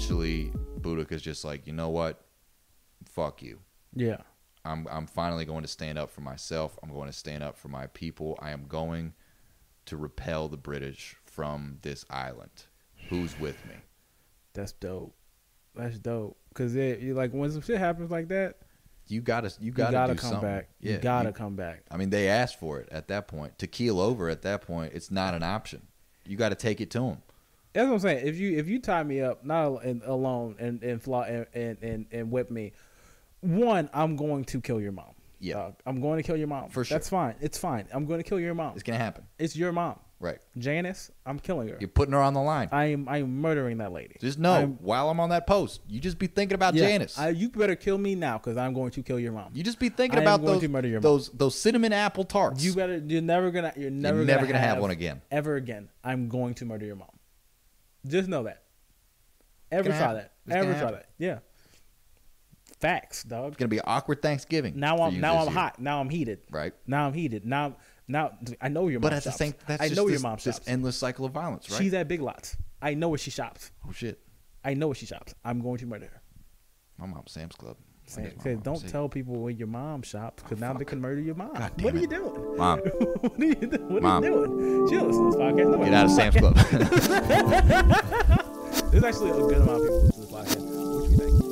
Boudica's just like, you know what? Fuck you. Yeah. I'm I'm finally going to stand up for myself. I'm going to stand up for my people. I am going to repel the British from this island. Who's with me? That's dope. That's dope. Cause it like when some shit happens like that, You gotta you gotta, you gotta, come something. back. Yeah, you gotta you- come back. I mean, they asked for it at that point. To keel over at that point, it's not an option. You got to take it to them. That's what I'm saying. If you if you tie me up, not alone, and and and, and and and whip me, one, I'm going to kill your mom. Yeah. Dog. I'm going to kill your mom. For sure. That's fine. It's fine. I'm going to kill your mom. It's gonna happen, It's your mom, right? Janice. I'm killing her. You're putting her on the line. I am I am murdering that lady. Just know, I'm- while I'm on that post, you just be thinking about Yeah, Janice. I, you better kill me now because I'm going to kill your mom. you just be thinking I about those your mom. those those cinnamon apple tarts. You better. You're never gonna. You're never. never gonna, gonna have one again. Ever again. I'm going to murder your mom. Just know that. Ever try happen. that? It's Ever try happen. that? Yeah. Facts, dog. it's gonna be an awkward Thanksgiving. Now I'm now I'm year, hot. Now I'm heated. right? Now I'm heated. Now now I know your mom. But at the same, that's I just know this, your mom this shops. endless cycle of violence, right? She's at Big Lots. I know where she shops. oh shit, I know where she shops. I'm going to murder her. my mom's Sam's Club. Because don't see. tell people where your mom shops because oh, now they can murder your mom. What are you doing? Mom. what are you doing? What mom. are you doing? She listens to this podcast. Nobody Get out of Sam's Club. There's actually a good amount of people listening to this podcast. What do you think?